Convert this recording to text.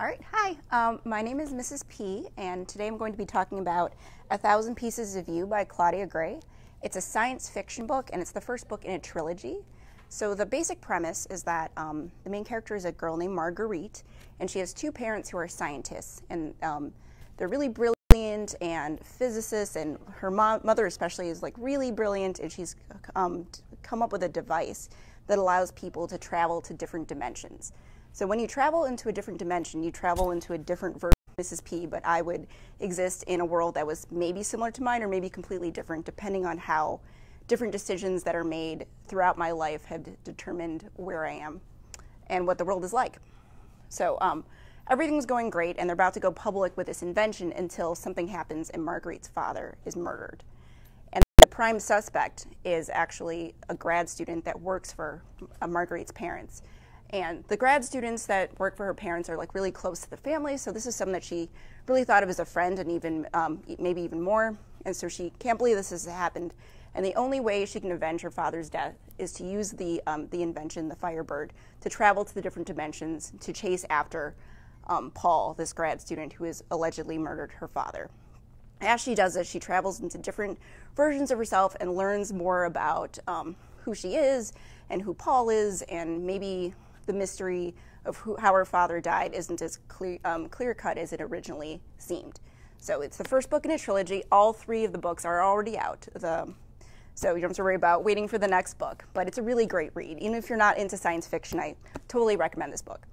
All right, hi. Um, my name is Mrs. P, and today I'm going to be talking about A Thousand Pieces of You by Claudia Gray. It's a science fiction book, and it's the first book in a trilogy. So the basic premise is that um, the main character is a girl named Marguerite, and she has two parents who are scientists, and um, they're really brilliant and physicists, and her mo- mother especially is like really brilliant, and she's um, come up with a device that allows people to travel to different dimensions. So when you travel into a different dimension, you travel into a different version of Mrs. P, but I would exist in a world that was maybe similar to mine or maybe completely different, depending on how different decisions that are made throughout my life have determined where I am and what the world is like. So um, everything's going great, and they're about to go public with this invention until something happens and Marguerite's father is murdered. And the prime suspect is actually a grad student that works for uh, Marguerite's parents. And the grad students that work for her parents are like really close to the family, so this is someone that she really thought of as a friend and even um, maybe even more. And so she can't believe this has happened. And the only way she can avenge her father's death is to use the um, the invention, the Firebird, to travel to the different dimensions to chase after um, Paul, this grad student who has allegedly murdered her father. As she does this, she travels into different versions of herself and learns more about um, who she is and who Paul is, and maybe the mystery of who, how her father died isn't as clear, um, clear cut as it originally seemed. So it's the first book in a trilogy. All three of the books are already out. The, so you don't have to worry about waiting for the next book. But it's a really great read. Even if you're not into science fiction, I totally recommend this book.